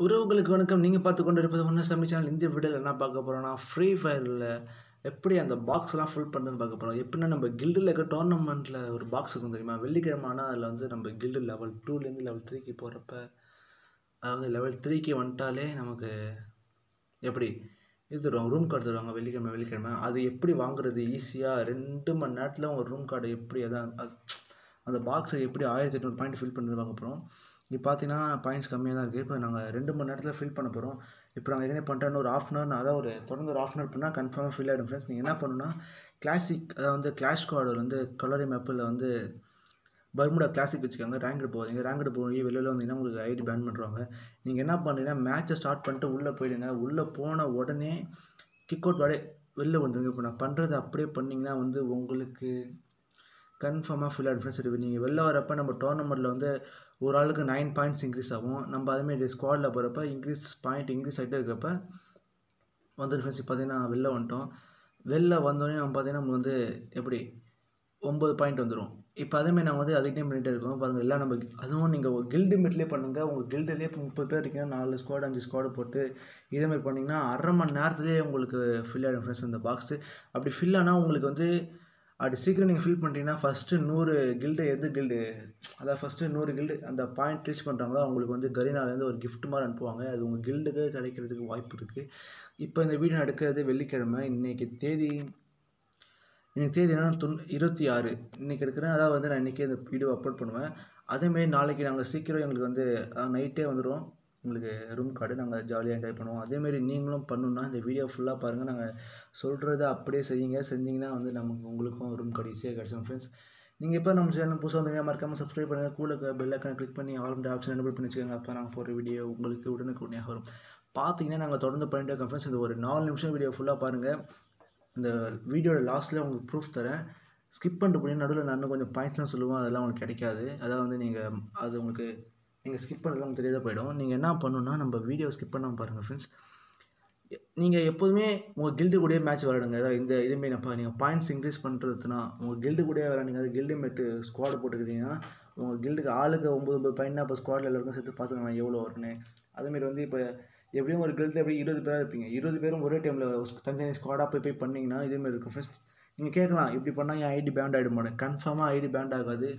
உறவுகளுக்கு வணக்கம். நீங்க பார்த்துக் கொண்டிருப்பது சமி சேனல். இந்த வீடியோவில் என்ன பார்க்க போகிறோம்னா ஃப்ரீ ஃபயரில் எப்படி அந்த பாக்ஸ்லாம் ஃபில் பண்ணுறதுன்னு பார்க்க போகிறோம் எப்படின்னா நம்ம கில்டில் இருக்க டோர்னமெண்ட்டில் ஒரு பாக்ஸ் இருக்கும் தெரியுமா? வெள்ளிக்கிழமை ஆனால் அதில் வந்து நம்ம கில்டு லெவல் டூலேருந்து லெவல் த்ரீக்கு போகிறப்ப அதாவது லெவல் த்ரீக்கு வந்துட்டாலே நமக்கு எப்படி இது தருவாங்க. ரூம் கார்டு தருவாங்க வெள்ளிக்கிழமை வெள்ளிக்கிழமை. அது எப்படி வாங்குறது ஈஸியாக ரெண்டு மணி நேரத்தில் ஒரு ரூம் கார்டு எப்படி அதான் அந்த பாக்ஸை எப்படி 1800 பாயிண்ட் ஃபில் பண்ணுறது பார்க்க போகிறோம் இப்போ பார்த்தீங்கன்னா பாயிண்ட்ஸ் கம்மியாக தான் இருக்குது இப்போ நாங்கள் ரெண்டு மணி நேரத்தில் ஃபில் பண்ண போகிறோம் இப்போ நாங்கள் என்ன பண்ணுறோன்னு ஒரு 1/2 அன் அதாவது ஒரு தொடர்ந்து ஒரு 1/2 அன் ஹவர் பண்ணா கன்ஃபார்மா ஃபில் ஆகிடும் ஃப்ரெண்ட்ஸ் நீங்கள் என்ன பண்ணணும்னா, கிளாசிக் அதாவது வந்து கிளாஷ் ஸ்குவாட் வந்து கலரி மேப்பில் வந்து பர்முடா கிளாசிக் வச்சுக்காங்க. ரேங்க்டு போவீங்க ரேங்க்டு போய் வெளியில் வந்தீங்கன்னா உங்களுக்கு ஐடி பேன் பண்ணுறாங்க நீங்கள் என்ன பண்ணுறீங்கன்னா மேட்ச்சை ஸ்டார்ட் பண்ணிட்டு உள்ளே போயிடுங்க. உள்ளே போன உடனே கிக் அவுட் அப்படியே வெளில வந்துடுங்க இப்போ நான் பண்றத அப்படியே பண்ணிங்கன்னா வந்து உங்களுக்கு கன்ஃபார்மாக ஃபுல் அட்வான்ஸ் ஃபிரெண்ட்ஸ். நீங்கள் வெளில வரப்போ நம்ம டோர்னமெண்ட்டில் வந்து ஒரு ஆளுக்கு நைன் பாயிண்ட்ஸ் இன்க்ரீஸ் ஆகும். நம்ம அதுமாரி ஸ்குவாடில் போகிறப்ப இன்க்ரீஸ் பாயிண்ட் இன்க்ரீஸ் ஆகிட்டு இருக்கிறப்ப வந்து ஃப்ரெண்ட்ஸ் இப்போ பார்த்தீங்கன்னா வெளில வந்துட்டோம். வெளில வந்தோடனே நம்ம பார்த்தீங்கன்னா நம்ம வந்து எப்படி ஒம்பது பாயிண்ட் வந்துடும் இப்போ அதேமாரி நாங்கள் வந்து அதிகமே பண்ணிகிட்டே இருக்கோம். பாருங்கள் எல்லாம் நம்ம அதுவும் நீங்க கில்டு மீட்லேயே பண்ணுங்கள் உங்கள் கில்டுலேயே இப்போ 30 பேர் இருக்கீங்கன்னா நாலு ஸ்குவாட் அஞ்சு ஸ்குவாட் போட்டு இதேமாதிரி பண்ணிங்கன்னா அரை மணி நேரத்துலேயே உங்களுக்கு ஃபில் ஆகிடும் ஃப்ரெண்ட்ஸ் இந்த பாக்ஸு அப்படி ஃபில் ஆனால் உங்களுக்கு வந்து அப்படி சீக்கிரம் நீங்கள் ஃபில் பண்ணிட்டீங்கன்னா ஃபர்ஸ்ட்டு நூறு கில்டு எது கில்டு அதாவது ஃபஸ்ட்டு நூறு கில்டு அந்த பாயிண்ட் ரீச் பண்ணுறாங்களோ அவங்களுக்கு வந்து கரீனாலேருந்து ஒரு கிஃப்ட் மாதிரி அனுப்புவாங்க. அது உங்கள் கில்டுக்கு கிடைக்கிறதுக்கு வாய்ப்பு இருக்குது இப்போ இந்த வீடியோ நடக்கிறது வெள்ளிக்கிழமை. இன்னைக்கு தேதி இன்றைக்கி தேதி என்னன்னா தொன் 26 இன்னைக்கு எடுக்கிறேன். அதாவது வந்து நான் இன்றைக்கி இந்த வீடியோ அப்லோட் பண்ணுவேன். அதேமாரி நாளைக்கு நாங்கள் சீக்கிரம் எங்களுக்கு வந்து நைட்டே வந்துடும் உங்களுக்கு ரூம் கார்டு நாங்கள் ஜாலியாக என்ஜாய் பண்ணுவோம். அதேமாரி நீங்களும் பண்ணணும்னா இந்த வீடியோ ஃபுல்லாக பாருங்கள் நாங்கள் சொல்கிறத அப்படியே செய்யுங்க. செஞ்சீங்கன்னா வந்து நமக்கு உங்களுக்கும் ரூம் கார்டு ஈஸியாக கிடைச்சிடும் ஃப்ரெண்ட்ஸ் நீங்கள் இப்போ நம்ம சேனல் புதுசாக வந்தீங்கன்னா மறக்காமல் சப்ஸ்கிரைப் பண்ணுங்கள் கூட இருக்க பெல் கிளிக் பண்ணி ஆல் ஆப்ஷன் எனேபிள் பண்ணி வச்சுக்கோங்க. அப்போ நாங்கள் போடுற வீடியோ உங்களுக்கு உடனுக்குடனே வரும். பார்த்தீங்கன்னா நாங்கள் தொடர்ந்து பண்ணிட்டு இருக்கோம் ஃப்ரெண்ட்ஸ் இந்த ஒரு நாலு நிமிஷம் வீடியோ ஃபுல்லாக பாருங்கள் இந்த வீடியோட லாஸ்ட்டில் உங்களுக்கு ப்ரூஃப் தரேன். ஸ்கிப் பண்ணிட்டு போனீங்கன்னா நடுவில் நான் கொஞ்சம் பாயிண்ட்ஸ்லாம் சொல்லுவோம் அதெல்லாம் உங்களுக்கு கிடைக்காது. அதாவது வந்து நீங்கள் அது உங்களுக்கு நீங்கள் ஸ்கிப் பண்ணலாம் உங்களுக்கு தெரியாத போயிடும். நீங்கள் என்ன பண்ணணுன்னா நம்ம வீடியோ ஸ்கிப் பண்ணாமல் பாருங்கள் ஃப்ரெண்ட்ஸ் நீங்கள் எப்போதுமே உங்கள் கில்டு கூடயே மேட்ச் விளையாடுங்க. அதாவது இந்த இதுமாரி நான் நீங்கள் பாயிண்ட்ஸ் இன்க்ரீஸ் பண்ணுறதுனா உங்கள் கில்டு கூடயே விளையாடுங்க. அது கில்டு மேட்டு ஸ்குவாடு போட்டுக்கிட்டீங்கன்னா உங்கள் கில்டுக்கு ஆளுக்கு 9, 9 பாயிண்ட்னா இப்போ ஸ்குவாடில் எல்லாருக்கும் சேர்த்து பார்த்துக்கலாம் எவ்வளோ வரும்னு. அதேமாதிரி வந்து இப்போ எப்படியும் ஒரு கில்டில் எப்படி இருபது பேராக இருப்பீங்க. 20 பேரும் ஒரே டைமில் தனித்தனி ஸ்குவாடாக போய் போய் பண்ணிங்கன்னா இதேமாரி இருக்கும் ஃபஸ்ட் நீங்கள் கேட்கலாம் இப்படி பண்ணால் என் ஐடி பேண்ட் ஆயிடுமான்னு. கன்ஃபார்மாக ஐடி பேண்ட் ஆகாது.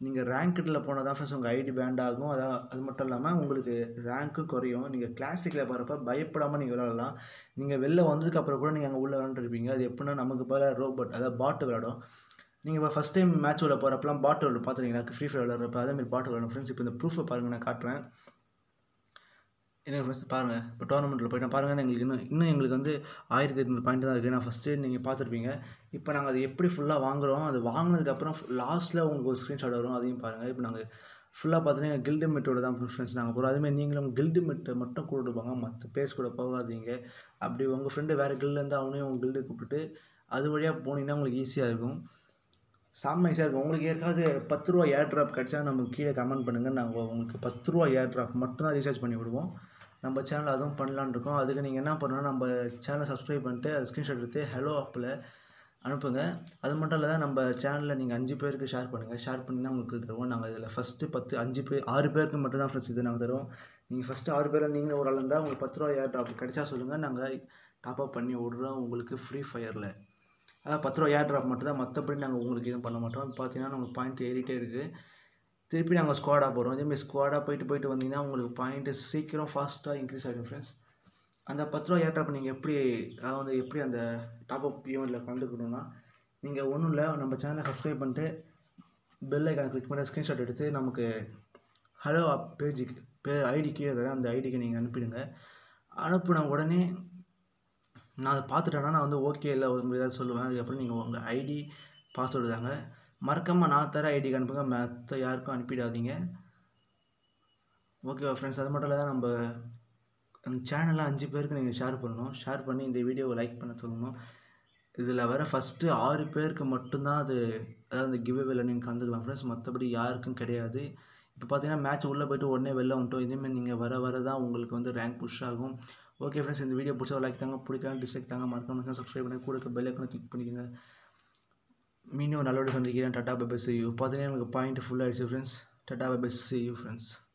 நீங்கள் ரேங்க்டில் போனால் தான் ஃபஸ்ட் உங்கள் ஐடி பேண்ட் ஆகும். அதான் அது மட்டும் இல்லாமல் உங்களுக்கு ரேங்க்கும் குறையும். நீங்கள் கிளாசிக்கில் போகிறப்ப பயப்படாமல் நீங்கள் விளாடலாம் நீங்கள் வெளில வந்ததுக்கப்புறம் கூட நீங்கள் அங்கே உள்ளே விளாண்டுருப்பீங்க அது எப்படின்னா நமக்கு போல ரோபோட் அதாவது பாட்டு விளாடும் நீங்கள் இப்போ ஃபஸ்ட் டைம் மேட்ச் உள்ள போகிறப்பலாம் பாட்டு விளாட பார்த்துருக்கீங்களா? ஃப்ரீ ஃபயர் விளையாடுறப்ப அதேமாரி பாட்டு விளாடும் ஃப்ரெண்ட்ஸ் இப்போ இந்த ப்ரூஃபை பாருங்க நான் காட்டுறேன். என்ன ஃப்ரெண்ட்ஸ் பாருங்கள் இப்போ டோர்னமெண்ட்ல போய்ட்டு பாருங்க எங்களுக்கு இன்னும் இன்னும் எங்களுக்கு வந்து 1800 பாயிண்ட் தான் இருக்குது நான் ஃபஸ்ட்டு நீங்கள் பார்த்துருப்பீங்க. இப்போ நாங்கள் அது எப்படி ஃபுல்லாக வாங்குறோம். அது வாங்கினதுக்கப்புறம் லாஸ்ட்டில் உங்களுக்கு ஒரு ஸ்க்ரீன்ஷாட் வரும். அதையும் பாருங்கள் இப்போ நாங்கள் ஃபுல்லாக பார்த்தீங்கன்னா கில்டு மெட்டோட தான் ஃப்ரெண்ட்ஸ் நாங்கள் போகிறோம் அதேமாரி நீங்களும் கில்டு மெட்டை மட்டும் கூப்பிட்டு போங்க. மற்ற பேஸ் கூட போகாதீங்க. அப்படி உங்கள் ஃப்ரெண்டு வேறு கில்டுல அவனையும் உங்கள் கில்டு கூப்பிட்டு அது வழியாக போனீங்கன்னா உங்களுக்கு ஈஸியாக இருக்கும். செம்ம ஈஸியாக இருக்கும். உங்களுக்கு ஏற்காவது பத்து ரூபா ஏர் ட்ராப் கிடச்சா நம்ம கீழே கமெண்ட் பண்ணுங்கள் நாங்கள் உங்களுக்கு பத்து ரூபா ஏர் ட்ராப் மட்டும் தான் ரீசார்ஜ் பண்ணி விடுவோம். நம்ம சேனல் அதுவும் பண்ணலான்னு இருக்கோம். அதுக்கு நீங்கள் என்ன பண்ணணும்னா நம்ம சேனலை சப்ஸ்கிரைப் பண்ணிட்டு அது ஸ்க்ரீன்ஷாட் எடுத்து ஹலோ ஆப்பில் அனுப்புங்க. அது மட்டும் இல்லாத நம்ம சேனலில் நீங்கள் அஞ்சு பேருக்கு ஷேர் பண்ணுங்கள் ஷேர் பண்ணினா உங்களுக்கு தருவோம். நாங்கள் இதில் ஃபஸ்ட்டு பத்து அஞ்சு பேர் ஆறு பேருக்கு மட்டும் தான் ஃப்ரெண்ட்ஸ் இது நாங்கள் தருவோம். நீங்கள் ஃபஸ்ட்டு ஆறு பேரில் நீங்களும் ஒரு ஆள் இருந்தால் உங்களுக்கு பத்து ரூபா ஏர் ட்ராப் கிடைச்சா சொல்லுங்கள் நாங்கள் டாப் அப் பண்ணி விடுறோம் உங்களுக்கு ஃப்ரீ ஃபயரில் அதாவது பத்து ரூபா ஏர் ட்ராப் மட்டும் தான். மற்றபடி நாங்கள் உங்களுக்கு எதுவும் பண்ண மாட்டோம். பார்த்தீங்கன்னா நம்ம பாயிண்ட் ஏறிட்டே இருக்குது திருப்பி நாங்கள் ஸ்குவாடாக போகிறோம் இதேமாதிரி ஸ்குவாடாக போயிட்டு போயிட்டு வந்தீங்கன்னா உங்களுக்கு பாயிண்ட்டு சீக்கிரம் ஃபாஸ்ட்டாக இன்க்ரீஸ் ஆகிடும் ஃப்ரெண்ட்ஸ் அந்த ரூ. 10 ஏர் நீங்கள் எப்படி அதாவது எப்படி அந்த டாப் அப் ஈவென்ட்ல கலந்துக்கணும்னா, நீங்கள் ஒன்றும் இல்லை நம்ம சேனலை சப்ஸ்கிரைப் பண்ணிட்டு பெல் ஐக்கான கிளிக் பண்ணி ஸ்க்ரீன்ஷாட் எடுத்து நமக்கு ஹலோ ஆப் பேஜுக்கு பேர் ஐடி கீழே தரேன். அந்த ஐடிக்கு நீங்கள் அனுப்பிடுங்க. அனுப்பின உடனே நான் அதை பார்த்துட்டேன்னா நான் வந்து ஓகே இல்லை ஏதாவது சொல்லுவேன். அதுக்கப்புறம் நீங்கள் உங்கள் ஐடி பாஸ்வேர்டு தாங்க. மறக்காமல் நான் தர ஐடிக்கு அனுப்புங்க. மற்ற யாருக்கும் அனுப்பிடாதீங்க. ஓகேவா ஃப்ரெண்ட்ஸ் அது மட்டும் இல்லாத நம்ம சேனல்ல 5 பேருக்கு நீங்கள் ஷேர் பண்ணணும். ஷேர் பண்ணி இந்த வீடியோவை லைக் பண்ண சொல்லணும். இதில் வர ஃபஸ்ட்டு ஆறு பேருக்கு மட்டும்தான் அது அதாவது இந்த கிவ் அவேல நீங்கள் கலந்துக்கலாம் ஃப்ரெண்ட்ஸ் மற்றபடி யாருக்கும் கிடையாது. இப்போ பார்த்தீங்கன்னா மேட்ச் உள்ளே போயிட்டு உடனே வெளில வந்துட்டோம். இதேமாதிரி நீங்கள் வர வர தான் உங்களுக்கு வந்து ரேங்க் புஷ் ஆகும். ஓகே ஃப்ரெண்ட்ஸ் இந்த வீடியோ பிடிச்சா லைக் தாங்க. பிடிக்காங்க டிஸ்லைக் தாங்க. மறக்காம சப்ஸ்கிரைப் பண்ணி கூட இருக்க பெல் ஐக்கனை கிளிக் பண்ணிக்கோங்க. மீண்டும் நல்லோடு சந்திக்கிறேன். Tata bye bye. See you. பார்த்தீங்கன்னா எனக்கு பாயிண்ட் ஃபுல்லாக ஆயிடுச்சு friends. Tata bye bye. See you friends